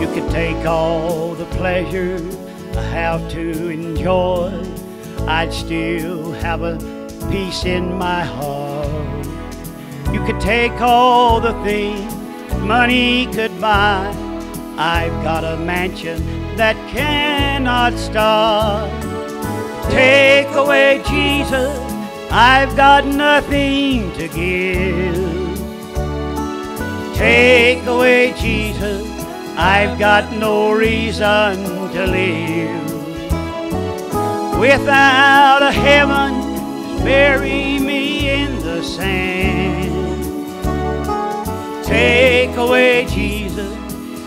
You could take all the pleasure I have to enjoy. I'd still have a peace in my heart. You could take all the things money could buy. I've got a mansion that cannot stop. Take away Jesus, I've got nothing to give. Take away Jesus, I've got no reason to live. Without a heaven, bury me in the sand. Take away Jesus,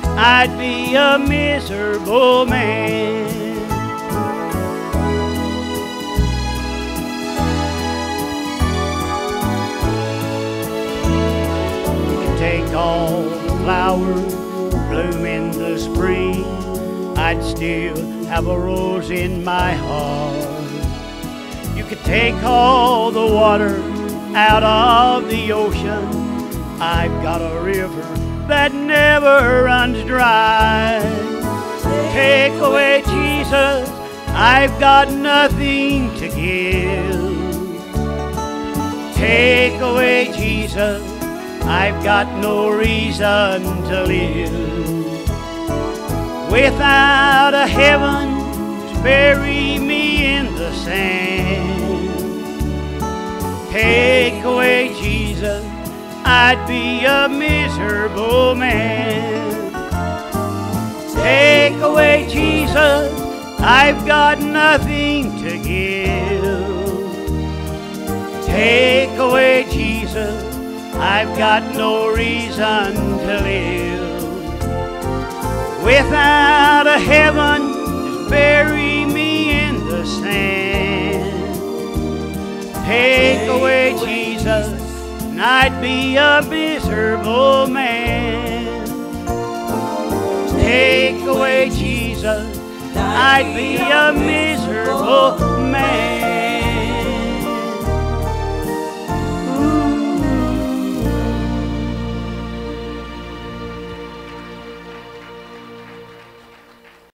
I'd be a miserable man. You can take all the flowers bloom in the spring, I'd still have a rose in my heart. You could take all the water out of the ocean, I've got a river that never runs dry. Take away Jesus, I've got nothing to give. Take away Jesus, I've got no reason to live. Without a heaven, bury me in the sand. Take away Jesus, I'd be a miserable man. Take away Jesus, I've got nothing to give. Take away Jesus, I've got no reason to live. Without a heaven, just bury me in the sand. Take away Jesus, and I'd be a miserable man. Take away Jesus, I'd be a miserable man.